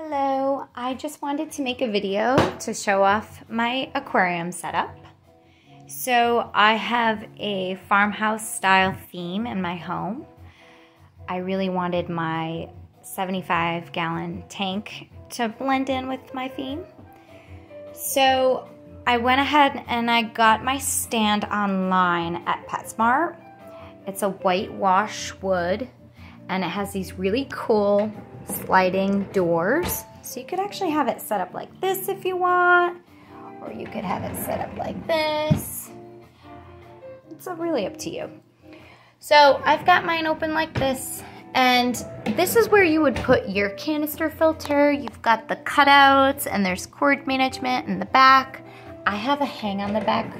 Hello, I just wanted to make a video to show off my aquarium setup. So I have a farmhouse style theme in my home. I really wanted my 75 gallon tank to blend in with my theme. So I went ahead and I got my stand online at PetSmart. It's a whitewash wood and it has these really cool sliding doors. So you could actually have it set up like this if you want, or you could have it set up like this. It's really up to you. So I've got mine open like this, and this is where you would put your canister filter. You've got the cutouts, and there's cord management in the back. I have a hang on the back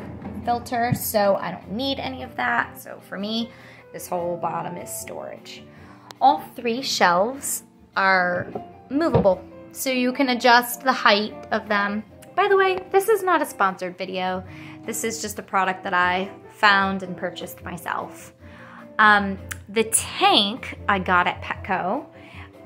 filter, so I don't need any of that. So for me, this whole bottom is storage. All three shelves are movable, so you can adjust the height of them. By the way, this is not a sponsored video. This is just a product that I found and purchased myself. Um, the tank I got at Petco,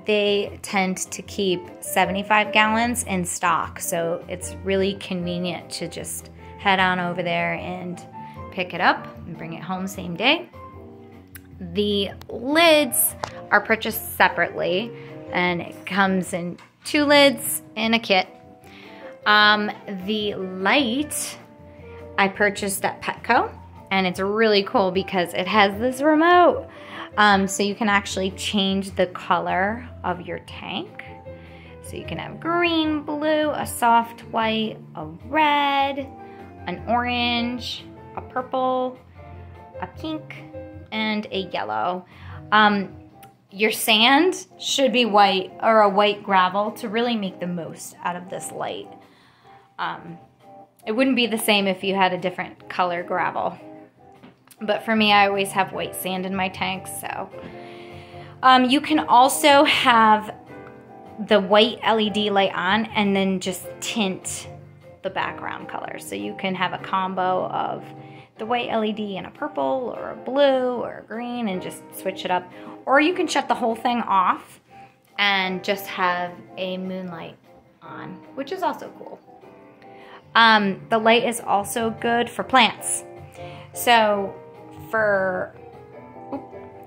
they tend to keep 75 gallons in stock, so it's really convenient to just head on over there and pick it up and bring it home same day. The lids are purchased separately and it comes in two lids in a kit. Um, the light I purchased at Petco and it's really cool because it has this remote. Um, so you can actually change the color of your tank. So you can have green, blue, a soft white, a red, an orange, a purple, a pink, and a yellow. Um, your sand should be white or a white gravel to really make the most out of this light. Um, it wouldn't be the same if you had a different color gravel. But for me, I always have white sand in my tanks, so. Um, you can also have the white LED light on and then just tint the background color. So you can have a combo of the white LED and a purple or a blue or a green and just switch it up. Or you can shut the whole thing off and just have a moonlight on, which is also cool. Um, the light is also good for plants. So for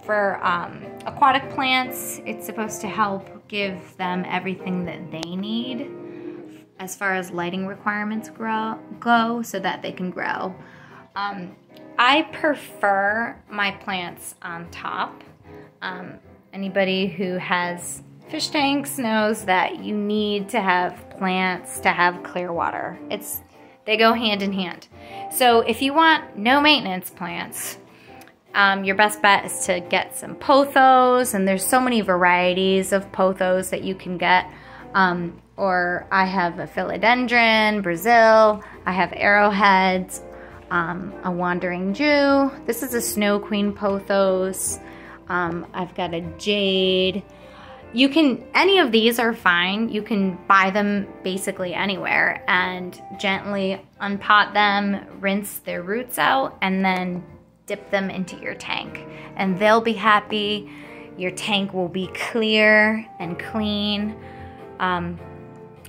for um, aquatic plants, it's supposed to help give them everything that they need as far as lighting requirements grow, go so that they can grow. Um, I prefer my plants on top. Um, anybody who has fish tanks knows that you need to have plants to have clear water. It's they go hand in hand. So if you want no maintenance plants, um, your best bet is to get some pothos, and there's so many varieties of pothos that you can get. Um, or I have a philodendron, Brazil, I have arrowheads, um, a wandering Jew. This is a snow queen pothos. Um, I've got a jade. You can, any of these are fine. You can buy them basically anywhere and gently unpot them, rinse their roots out, and then dip them into your tank. And they'll be happy. Your tank will be clear and clean. Um,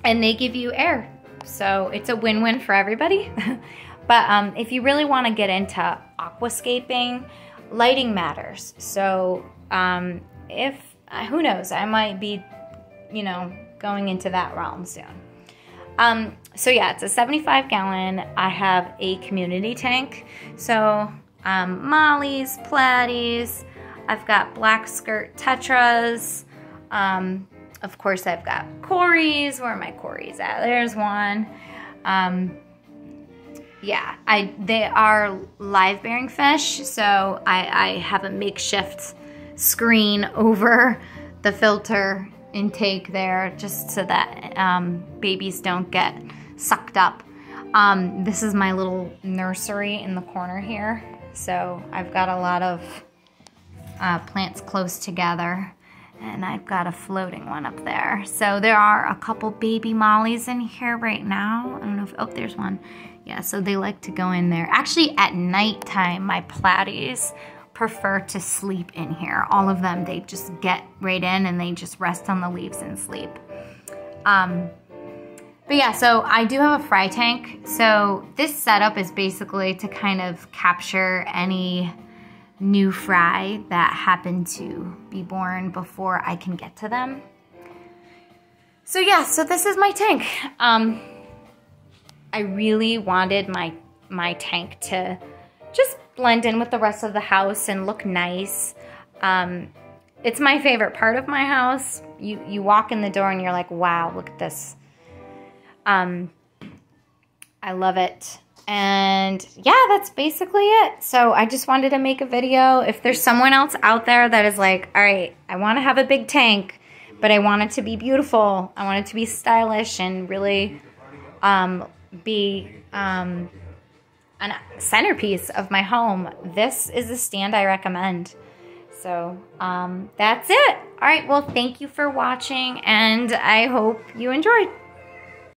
and they give you air. So it's a win-win for everybody. but um, if you really want to get into aquascaping, lighting matters. So um, if, uh, who knows, I might be, you know, going into that realm soon. Um, so yeah, it's a 75 gallon. I have a community tank. So um, mollies, platies. I've got black skirt tetras. Um, of course, I've got Corys. Where are my Corys at? There's one. Um, yeah, I they are live bearing fish, so I, I have a makeshift screen over the filter intake there just so that um, babies don't get sucked up. Um, this is my little nursery in the corner here. So I've got a lot of uh, plants close together and I've got a floating one up there. So there are a couple baby mollies in here right now. I don't know if, oh, there's one. Yeah, so they like to go in there. Actually, at nighttime, my platies prefer to sleep in here. All of them, they just get right in and they just rest on the leaves and sleep. Um, but yeah, so I do have a fry tank. So this setup is basically to kind of capture any new fry that happen to be born before I can get to them. So yeah, so this is my tank. Um, I really wanted my my tank to just blend in with the rest of the house and look nice. Um, it's my favorite part of my house. You you walk in the door and you're like, wow, look at this. Um, I love it. And yeah, that's basically it. So I just wanted to make a video. If there's someone else out there that is like, all right, I want to have a big tank, but I want it to be beautiful. I want it to be stylish and really um, be um, a centerpiece of my home. This is the stand I recommend. So um, that's it. All right. Well, thank you for watching, and I hope you enjoyed.